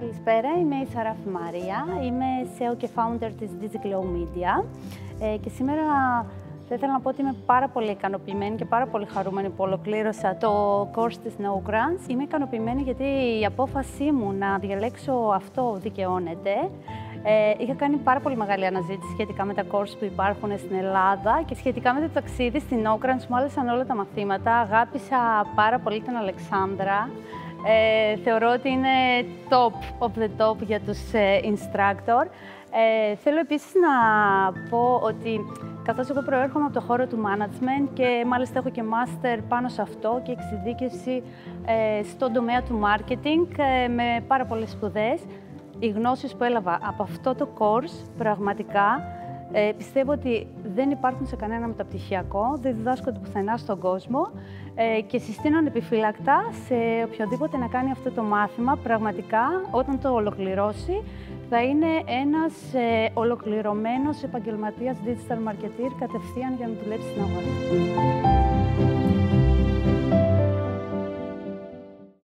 Καλησπέρα, είμαι η Σαράφη Μαρία, είμαι CEO και founder της DigiGlow Media ε, και σήμερα θα ήθελα να πω ότι είμαι πάρα πολύ ικανοποιημένη και πάρα πολύ χαρούμενη που ολοκλήρωσα το course της No Grants. Είμαι ικανοποιημένη γιατί η απόφασή μου να διαλέξω αυτό δικαιώνεται. Ε, είχα κάνει πάρα πολύ μεγάλη αναζήτηση σχετικά με τα course που υπάρχουν στην Ελλάδα και σχετικά με το ταξίδι στην No Grants μου άρεσαν όλα τα μαθήματα. Αγάπησα πάρα πολύ την Αλεξάνδρα. Ε, θεωρώ ότι είναι top of the top για τους ε, instructor. Ε, θέλω επίσης να πω ότι καθώς εγώ προέρχομαι από το χώρο του management και μάλιστα έχω και master πάνω σε αυτό και εξειδίκευση ε, στον τομέα του marketing ε, με πάρα πολλές σπουδές, οι γνώσεις που έλαβα από αυτό το course πραγματικά ε, πιστεύω ότι δεν υπάρχουν σε κανένα μεταπτυχιακό, δεν διδάσκονται πουθενά στον κόσμο ε, και συστήνω επιφυλακτά σε οποιοδήποτε να κάνει αυτό το μάθημα. Πραγματικά, όταν το ολοκληρώσει, θα είναι ένας ε, ολοκληρωμένος επαγγελματίας digital marketer κατευθείαν για να δουλέψει στην αγορά.